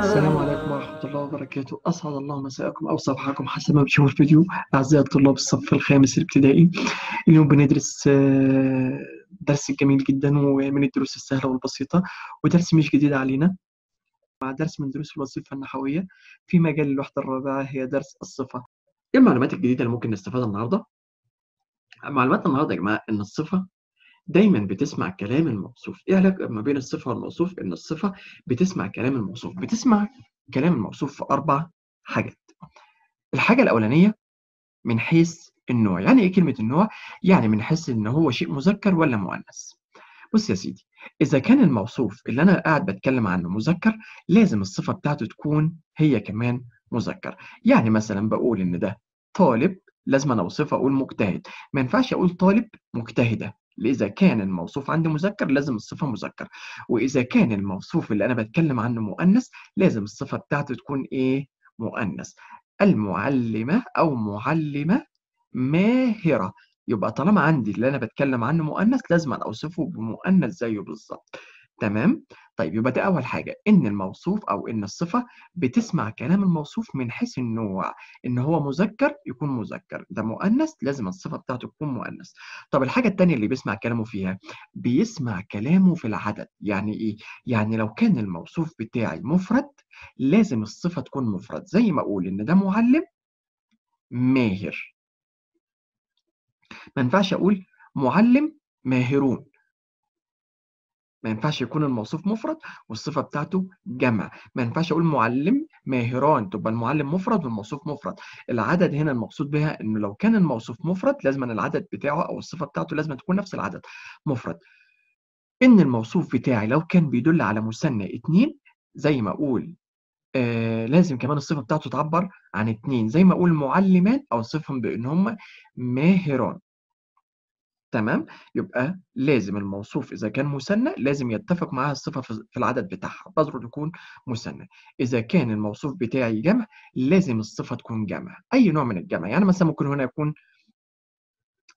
السلام عليكم ورحمة الله وبركاته. أسعد الله مساءكم أو صباحكم حسب ما بتشوفوا الفيديو. أعزائي الطلاب الصف الخامس الابتدائي اليوم بندرس آه، درس جميل جدا ومن الدروس السهلة والبسيطة ودرس مش جديد علينا. مع درس من دروس الوظيفة النحوية في مجال الوحدة الرابعة هي درس الصفة. إيه المعلومات الجديدة اللي ممكن نستفادها النهاردة؟ معلومات النهاردة يا جماعة إن الصفة دايما بتسمع كلام الموصوف. إيه علاقة ما بين الصفة والموصوف؟ إن الصفة بتسمع كلام الموصوف. بتسمع كلام الموصوف في أربع حاجات. الحاجة الأولانية من حيث النوع. يعني إيه كلمة النوع؟ يعني من حيث إن هو شيء مذكر ولا مؤنث. بص يا سيدي إذا كان الموصوف اللي أنا قاعد بتكلم عنه مذكر لازم الصفة بتاعته تكون هي كمان مذكر. يعني مثلا بقول إن ده طالب لازم أنا أوصفه أقول مجتهد. ما ينفعش أقول طالب مجتهدة. إذا كان الموصوف عندي مذكر لازم الصفة مذكر. وإذا كان الموصوف اللي أنا بتكلم عنه مؤنث لازم الصفة بتاعته تكون إيه؟ مؤنث. المعلمة أو معلمة ماهرة. يبقى طالما عندي اللي أنا بتكلم عنه مؤنث لازم أوصفه بمؤنث زيه بالظبط. تمام؟ طيب يبقى ده أول حاجة إن الموصوف أو إن الصفة بتسمع كلام الموصوف من حيث النوع إن هو مذكر يكون مذكر. ده مؤنث لازم الصفة بتاعته تكون مؤنث. طب الحاجة الثانية اللي بيسمع كلامه فيها بيسمع كلامه في العدد. يعني إيه؟ يعني لو كان الموصوف بتاعي مفرد لازم الصفة تكون مفرد. زي ما أقول إن ده معلم ماهر. ما ينفعش أقول معلم ماهرون. ما ينفعش يكون الموصوف مفرد والصفة بتاعته جمع. ما ينفعش أقول معلم ماهران تبقى المعلم مفرد والموصوف مفرد. العدد هنا المقصود بها إنه لو كان الموصوف مفرد لازم العدد بتاعه أو الصفة بتاعته لازم تكون نفس العدد مفرد. إن الموصوف بتاعي لو كان بيدل على مثنى اتنين زي ما أقول آه لازم كمان الصفة بتاعته تعبر عن اتنين. زي ما أقول معلمان أوصفهم بإن هم ماهران. تمام؟ يبقى لازم الموصوف إذا كان مثنى لازم يتفق معاها الصفة في العدد بتاعها بذره تكون مثنى إذا كان الموصوف بتاعي جمع لازم الصفة تكون جمع. أي نوع من الجمع. يعني مثلا ممكن هنا يكون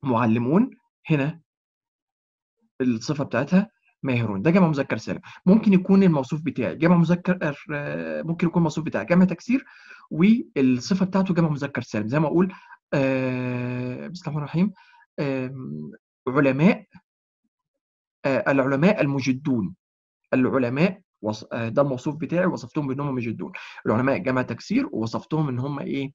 معلمون هنا الصفة بتاعتها ماهرون. ده جمع مذكر سالم. ممكن يكون الموصوف بتاعي جمع مذكر ممكن يكون الموصوف بتاعي جمع تكسير والصفة بتاعته جمع مذكر سالم. زي ما أقول آه بسم الله الرحمن الرحيم علماء العلماء المجدون العلماء ده الموصوف بتاعي وصفتهم بأنهم مجدون العلماء جمع تكسير ووصفتهم إن هم إيه؟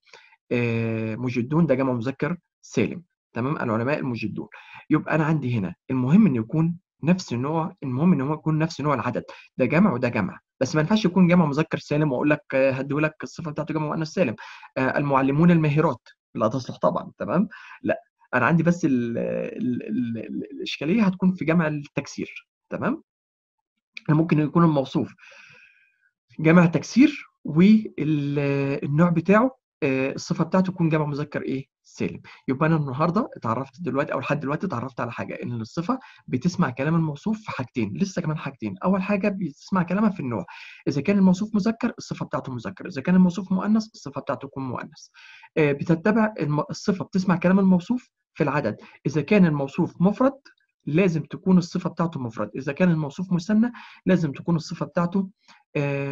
مجدون ده جمع مذكر سالم. تمام؟ العلماء المجدون يبقى أنا عندي هنا المهم إن يكون نفس النوع المهم إن هو يكون نفس نوع العدد. ده جمع وده جمع بس ما ينفعش يكون جمع مذكر سالم وأقول لك هديه لك الصفة بتاعته جمع مؤنث سالم. المعلمون الماهرات لا تصلح طبعا. تمام؟ لا. أنا عندي بس ال ال ال الإشكالية هتكون في جمع التكسير تمام؟ ممكن يكون الموصوف. جمع تكسير والنوع بتاعه الصفة بتاعته تكون جمع مذكر إيه؟ سالم يبقى أنا النهارده اتعرفت دلوقتي أو لحد دلوقتي اتعرفت على حاجة إن الصفة بتسمع كلام الموصوف في حاجتين لسه كمان حاجتين. أول حاجة بتسمع كلامها في النوع. إذا كان الموصوف مذكر الصفة بتاعته مذكر. إذا كان الموصوف مؤنث الصفة بتاعته تكون مؤنث. بتتبع الصفة بتسمع كلام الموصوف في العدد. إذا كان الموصوف مفرد لازم تكون الصفة بتاعته مفرد. إذا كان الموصوف مثنى لازم تكون الصفة بتاعته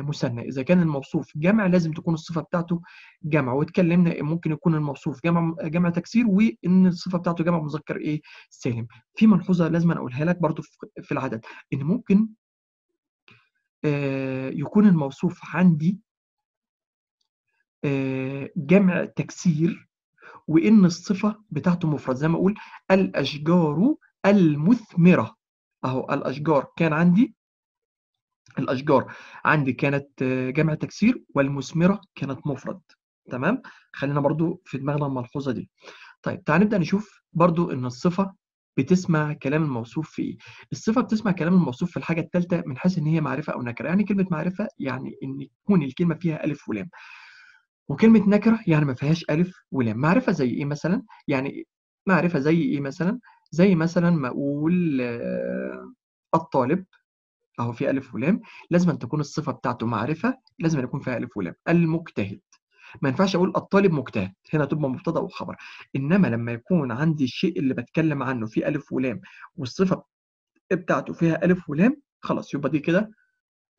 مثنى إذا كان الموصوف جمع لازم تكون الصفة بتاعته جمع. واتكلمنا ممكن يكون الموصوف جمع جمع تكسير وإن الصفة بتاعته جمع مذكر إيه؟ سالم. في ملحوظة لازم أقولها لك برضو في العدد. إن ممكن يكون الموصوف عندي جمع تكسير وإن الصفة بتاعته مفرد. زي ما أقول الأشجار المثمرة. أهو الأشجار كان عندي الأشجار. عندي كانت جمع تكسير والمثمرة كانت مفرد. تمام؟ خلينا برضو في دماغنا الملحوظة دي. طيب تعال نبدأ نشوف برضو إن الصفة بتسمع كلام الموصوف في إيه. الصفة بتسمع كلام الموصوف في الحاجة الثالثه من حيث إن هي معرفة أو نكرة. يعني كلمة معرفة يعني إن تكون الكلمة فيها ألف ولام. وكلمة نكرة يعني ما فيهاش ألف ولام. معرفة زي إيه مثلا؟ يعني معرفة زي إيه مثلا؟ زي مثلا ما أقول الطالب أهو في ألف ولام لازم أن تكون الصفة بتاعته معرفة لازم يكون فيها ألف ولام. المجتهد. ما ينفعش أقول الطالب مجتهد هنا تبقى مبتدأ وخبر. إنما لما يكون عندي الشيء اللي بتكلم عنه فيه ألف ولام والصفة بتاعته فيها ألف ولام خلاص يبقى دي كده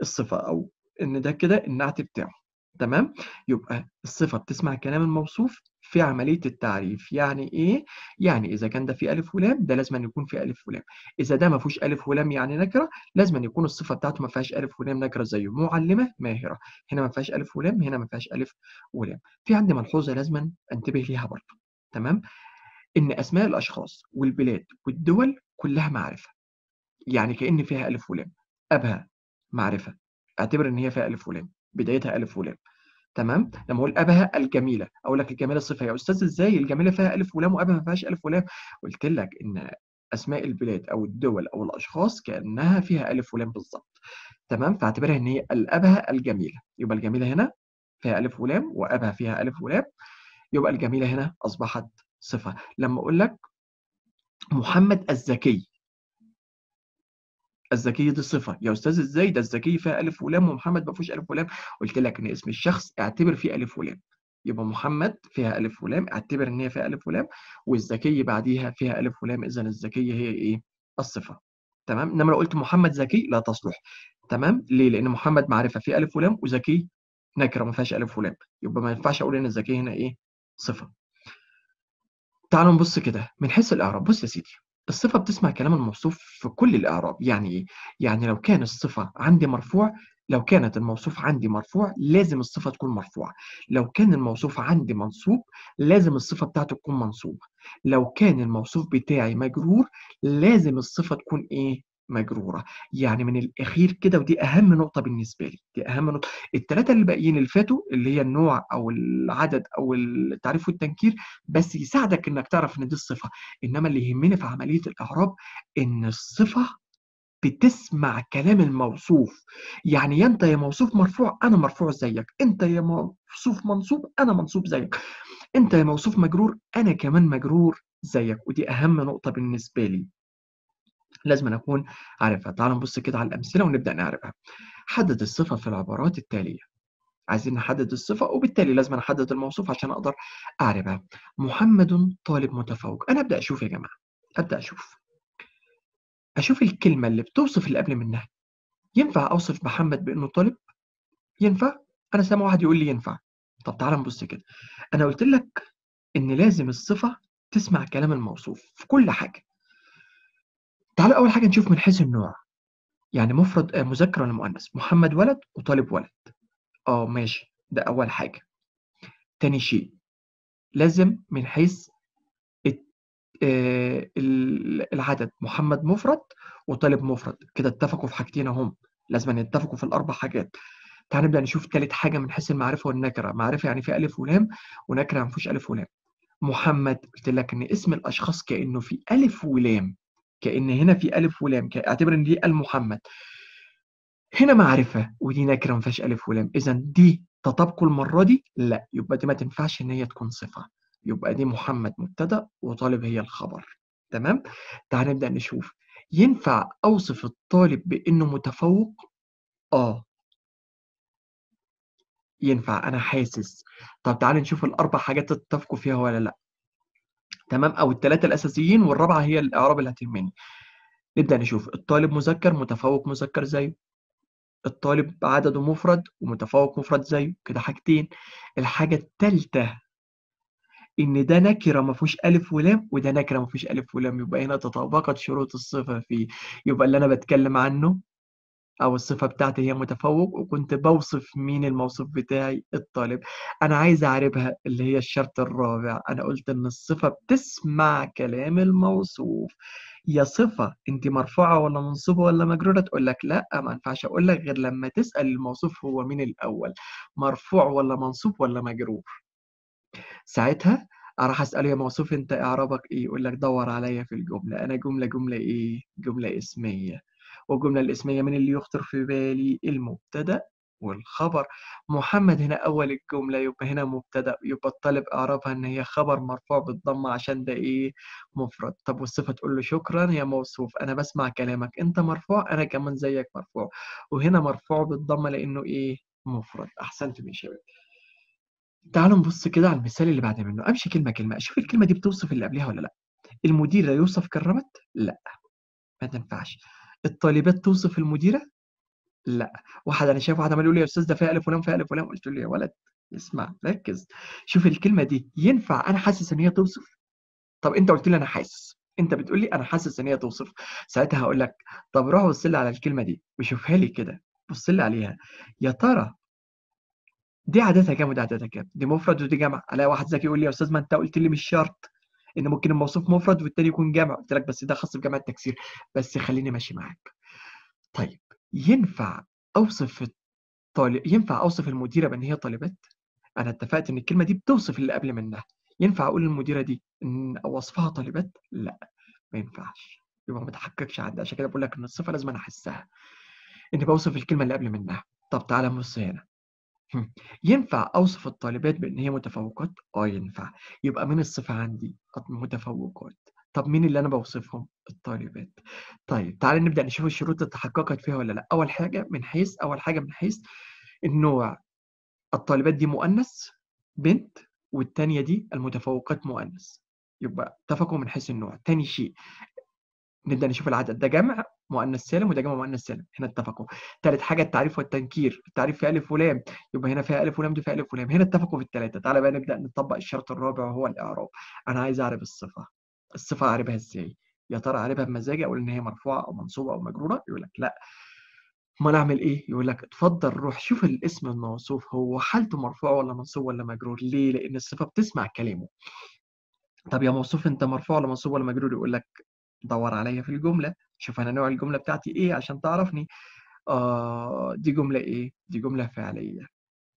الصفة أو إن ده كده النعت بتاعه. تمام؟ يبقى الصفة بتسمع كلام الموصوف في عملية التعريف. يعني إيه؟ يعني إذا كان ده فيه ألف ولام ده لازم أن يكون فيه ألف ولام. إذا ده ما فيهوش ألف ولام يعني نكرة لازم أن يكون الصفة بتاعته ما فيهاش ألف ولام نكرة زيه. معلمة ماهرة. هنا ما فيهاش ألف ولام هنا ما فيهاش ألف ولام. في عندي ملحوظة لازم انتبه ليها برضه. تمام؟ إن أسماء الأشخاص والبلاد والدول كلها معرفة. يعني كأن فيها ألف ولام. أبها معرفة. اعتبر إن هي فيها ألف ولام. بدايتها ألف ولام. تمام؟ لما أقول أبها الجميلة أقول لك الجميلة صفة يا أستاذ إزاي؟ الجميلة فيها ألف ولام وأبها ما فيهاش ألف ولام. قلت لك إن أسماء البلاد أو الدول أو الأشخاص كأنها فيها ألف ولام بالظبط. تمام؟ فاعتبرها إن هي الأبها الجميلة. يبقى الجميلة هنا فيها ألف ولام وأبها فيها ألف ولام. يبقى الجميلة هنا أصبحت صفة. لما أقول لك محمد الذكي الذكي دي صفة. يا أستاذ إزاي؟ ده الذكي فيها ألف ولام ومحمد ما فيهوش ألف ولام. قلت لك إن اسم الشخص اعتبر فيه ألف ولام. يبقى محمد فيها ألف ولام اعتبر إن هي فيها ألف ولام والذكي بعديها فيها ألف ولام. إذا الذكية هي إيه؟ الصفة. تمام؟ إنما لو قلت محمد ذكي لا تصلح. تمام؟ ليه؟ لأن محمد معرفة فيه ألف ولام وذكي نكرة ما فيهاش ألف ولام. يبقى ما ينفعش أقول إن الذكي هنا إيه؟ صفة. تعالوا نبص كده. من حيث الإعراب. بص يا سيدي. الصفة بتسمع كلام الموصوف في كل الإعراب. يعني إيه؟ يعني لو كان الصفة عندي مرفوع لو كانت الموصوف عندي مرفوع لازم الصفة تكون مرفوعة. لو كان الموصوف عندي منصوب لازم الصفة بتاعته تكون منصوبة. لو كان الموصوف بتاعي مجرور لازم الصفة تكون إيه؟ مجرورة. يعني من الأخير كده ودي أهم نقطة بالنسبة لي دي أهم نقطة. الثلاثة اللي باقيين اللي فاتوا اللي هي النوع أو العدد أو التعريف والتنكير بس يساعدك إنك تعرف إن دي الصفة. إنما اللي يهمني في عملية الإعراب إن الصفة بتسمع كلام الموصوف. يعني أنت يا موصوف مرفوع أنا مرفوع زيك. أنت يا موصوف منصوب أنا منصوب زيك. أنت يا موصوف مجرور أنا كمان مجرور زيك. ودي أهم نقطة بالنسبة لي. لازم أكون عارفها. تعال نبص كده على الأمثلة ونبدأ نعرفها. حدد الصفة في العبارات التالية. عايزين نحدد الصفة وبالتالي لازم أحدد الموصوف عشان أقدر أعرفها. محمد طالب متفوق. أنا أبدأ أشوف يا جماعة. أبدأ أشوف. أشوف الكلمة اللي بتوصف اللي قبل منها. ينفع أوصف محمد بأنه طالب؟ ينفع؟ أنا سامع واحد يقول لي ينفع. طب تعال نبص كده. أنا قلت لك إن لازم الصفة تسمع كلام الموصوف في كل حاجة. تعالوا أول حاجة نشوف من حيث النوع. يعني مفرد آه، مذكر ولا مؤنث؟ محمد ولد وطالب ولد. آه ماشي. ده أول حاجة. تاني شيء لازم من حيث آه، العدد. محمد مفرد وطالب مفرد. كده اتفقوا في حاجتين أهم. لازم يتفقوا في الأربع حاجات. تعال نبدأ نشوف ثالث حاجة من حيث المعرفة والنكرة. معرفة يعني في ألف ولام ونكرة ما فيهوش ألف ولام. محمد قلت لك إن اسم الأشخاص كأنه في ألف ولام. كأن هنا في ألف ولام أعتبر إن دي المحمد. هنا معرفة ودي نكرة ما فيهاش ألف ولام. إذا دي تطابقوا المرة دي؟ لا. يبقى دي ما تنفعش إن هي تكون صفة. يبقى دي محمد مبتدأ وطالب هي الخبر. تمام؟ تعال نبدأ نشوف. ينفع أوصف الطالب بإنه متفوق؟ آه. ينفع. أنا حاسس. طب تعال نشوف الأربع حاجات تتفقوا فيها ولا لأ. تمام؟ أو الثلاثه الأساسيين والرابعة هي الاعراب اللي هتهمني. نبدأ نشوف. الطالب مذكر متفوق مذكر زيه. الطالب عدده مفرد ومتفوق مفرد زيه. كده حاجتين. الحاجة الثالثه إن ده نكرة ما فيهوش ألف ولام وده نكرة ما فيهوش ألف ولام. يبقى هنا تطابقت شروط الصفه فيه. يبقى اللي أنا بتكلم عنه أو الصفة بتاعتي هي متفوق وكنت بوصف مين الموصوف بتاعي الطالب. أنا عايز أعربها اللي هي الشرط الرابع. أنا قلت إن الصفة بتسمع كلام الموصوف. يا صفة أنت مرفوعة ولا منصوبة ولا مجرورة؟ تقول لك لأ ما ينفعش أقول لك غير لما تسأل الموصوف هو مين الأول مرفوع ولا منصوب ولا مجرور. ساعتها راح اساله يا موصوف أنت إعرابك إيه؟ يقول لك دور عليا في الجملة. أنا جملة جملة إيه؟ جملة إسمية. والجملة الاسمية من اللي يخطر في بالي المبتدأ والخبر. محمد هنا أول الجملة يبقى هنا مبتدأ يبقى الطالب أعرفها إن هي خبر مرفوع بالضمة عشان ده إيه؟ مفرد. طب والصفة تقول له شكرا يا موصوف أنا بسمع كلامك. أنت مرفوع أنا كمان زيك مرفوع. وهنا مرفوع بالضمة لأنه إيه؟ مفرد. أحسنتم يا شباب. تعالوا نبص كده على المثال اللي بعد منه. أمشي كلمة كلمة. أشوف الكلمة دي بتوصف اللي قبلها ولا لأ. المديره يوصف كرمت لأ. ما تنفعش. الطالبات توصف المديرة؟ لا. واحد أنا شايف واحد عمال يقول لي يا أستاذ ده فيها ألف ولام فيها ألف ولام. قلت له يا ولد اسمع ركز. شوف الكلمة دي ينفع أنا حاسس إن هي توصف؟ طب أنت قلت لي أنا حاسس. أنت بتقول لي أنا حاسس إن هي توصف. ساعتها هقول لك طب روح بص لي على الكلمة دي. وشوفها لي كده. بص لي عليها. يا ترى دي عادتها كام ودي عادتها كام؟ دي مفرد ودي جمع. ألاقي واحد ذكي يقول لي يا أستاذ ما أنت قلت لي مش شرط. إن ممكن الموصوف مفرد والتاني يكون جمع. قلت لك بس ده خاص بجمع التكسير. بس خليني ماشي معاك. طيب ينفع أوصف الطالب ينفع أوصف المديرة بأن هي طالبات؟ أنا اتفقت إن الكلمة دي بتوصف اللي قبل منها. ينفع أقول للمديرة دي إن وصفها طالبات؟ لا ما ينفعش. يبقى ما تحققش عندي عشان كده بقول لك إن الصفة لازم أنا أحسها. إني بوصف الكلمة اللي قبل منها. طب تعالى نبص هنا. ينفع أوصف الطالبات بأن هي متفوقات؟ آه ينفع. يبقى من الصفة عندي متفوقات. طب مين اللي أنا بوصفهم؟ الطالبات. طيب تعالى نبدأ نشوف الشروط اللي تحققت فيها ولا لأ. أول حاجة من حيث أول حاجة من حيث النوع. الطالبات دي مؤنث بنت والتانية دي المتفوقات مؤنث. يبقى اتفقوا من حيث النوع. تاني شيء نبدأ نشوف العدد. ده جمع مؤنث سالم وده جمع مؤنث سالم هنا اتفقوا. ثالث حاجة التعريف والتنكير التعريف فيه ألف ولام يبقى هنا فيها ألف ولام دي فيها ألف ولام هنا اتفقوا في الثلاثه تعالى بقى نبدأ نطبق الشرط الرابع وهو الإعراب. أنا عايز أعرف الصفة. الصفة اعرفها إزاي؟ يا ترى اعرفها بمزاجي أقول إن هي مرفوعة أو منصوبة أو مجرورة؟ يقول لك لأ. أمال أعمل إيه؟ يقول لك اتفضل روح شوف الاسم الموصوف هو حالته مرفوع ولا منصوب ولا مجرور؟ ليه؟ لأن الصفة بتسمع كلامه. طب يا موصوف أنت مرفوع ولا منصوب ولا مجرور؟ يقول لك دور عليا في الجملة. شوف أنا نوع الجملة بتاعتي إيه عشان تعرفني؟ آه دي جملة إيه؟ دي جملة فعلية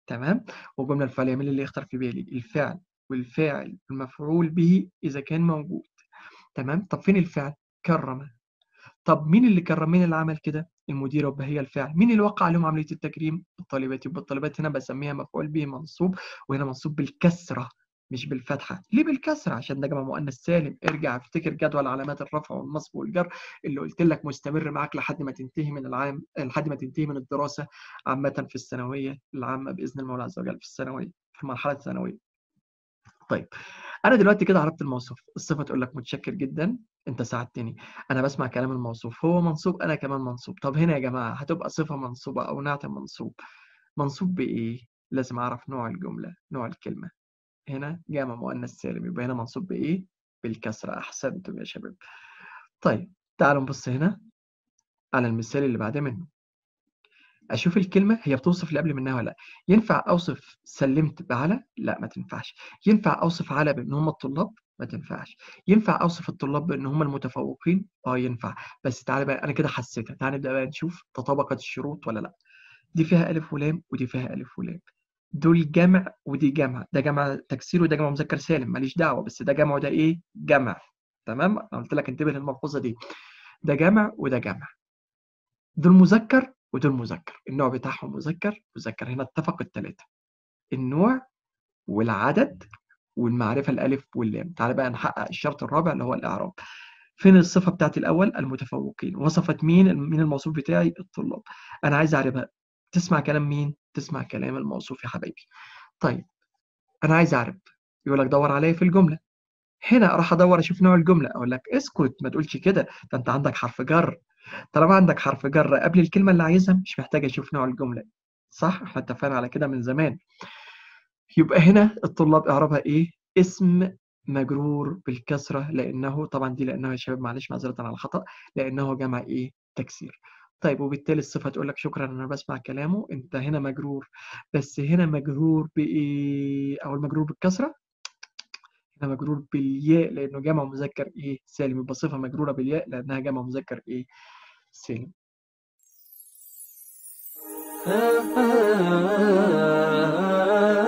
تمام؟ والجملة الفعلية مين اللي يختار في بالي؟ الفعل والفاعل المفعول به إذا كان موجود تمام؟ طب فين الفعل؟ كرم طب مين اللي كرم؟ مين اللي عمل كده؟ المدير يبقى هي الفاعل. مين اللي وقع عليهم عملية التكريم؟ الطالبات. يبقى الطالبات هنا بسميها مفعول به منصوب وهنا منصوب بالكسرة. مش بالفتحة. ليه بالكسرة؟ عشان ده جمع مؤنث سالم. ارجع افتكر جدول علامات الرفع والنصب والجر اللي قلت لك مستمر معاك لحد ما تنتهي من العام لحد ما تنتهي من الدراسة عامة في الثانوية العامة بإذن المولى عز وجل في الثانوية في المرحله الثانوية. طيب أنا دلوقتي كده عرفت الموصوف. الصفة تقول لك متشكر جدا أنت ساعدتني. أنا بسمع كلام الموصوف. هو منصوب أنا كمان منصوب. طب هنا يا جماعة هتبقى صفة منصوبة أو نعت منصوب. منصوب بإيه؟ لازم أعرف نوع الجملة نوع الكلمة. هنا جامع مؤنث سالم يبقى هنا منصوب بإيه؟ بالكسرة. أحسنتم يا شباب. طيب تعالوا نبص هنا على المثال اللي بعدها منه. أشوف الكلمة هي بتوصف اللي قبل منها ولا لأ. ينفع أوصف سلمت بعلى؟ لأ ما تنفعش. ينفع أوصف على بأن هم الطلاب؟ ما تنفعش. ينفع أوصف الطلاب بأن هم المتفوقين؟ آه ينفع. بس تعالى بقى أنا كده حسيتها. تعالى نبدأ بقى نشوف تطابقت الشروط ولا لأ. دي فيها ألف ولام ودي فيها ألف ولام. دول جمع ودي جمع. ده جمع تكسير وده جمع مذكر سالم. ماليش دعوة بس ده جمع وده إيه؟ جمع. تمام؟ أنا قلت لك انتبه للملحوظة دي. ده جمع وده جمع. دول مذكر ودول مذكر. النوع بتاعهم مذكر مذكر هنا اتفق الثلاثه النوع والعدد والمعرفة الألف واللام. تعالى بقى نحقق الشرط الرابع اللي هو الإعراب. فين الصفة بتاعت الأول؟ المتفوقين. وصفت مين مين الموصوف بتاعي؟ الطلاب. أنا عايز اعرفها تسمع كلام مين؟ تسمع كلام الموصوف يا حبايبي. طيب أنا عايز أعرف. يقول لك دور عليا في الجملة. هنا راح أدور أشوف نوع الجملة. أقول لك اسكت ما تقولش كده. ده أنت عندك حرف جر. طالما عندك حرف جر قبل الكلمة اللي عايزها مش محتاج أشوف نوع الجملة. صح؟ إحنا اتفقنا على كده من زمان. يبقى هنا الطلاب اعرابها إيه؟ اسم مجرور بالكسرة لأنه طبعا دي لأنه يا شباب معلش معذرة على الخطأ لأنه جمع إيه؟ تكسير. طيب وبالتالي الصفة تقول لك شكرا أنا بسمع كلامه. أنت هنا مجرور بس هنا مجرور بإيه؟ أو المجرور بالكسرة؟ هنا مجرور بالياء لأنه جمع مذكر إيه؟ سالم. يبقى صفة مجرورة بالياء لأنها جمع مذكر إيه؟ سالم.